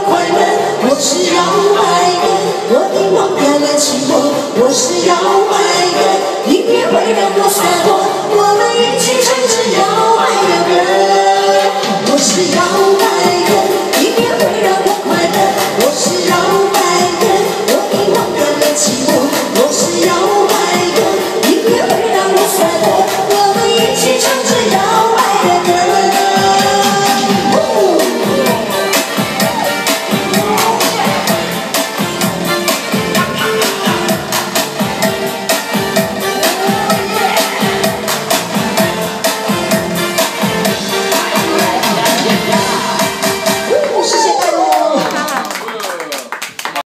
快乐，我是摇摆的，我已忘掉了寂寞。我是摇摆的，音乐会让我洒脱。我们一起。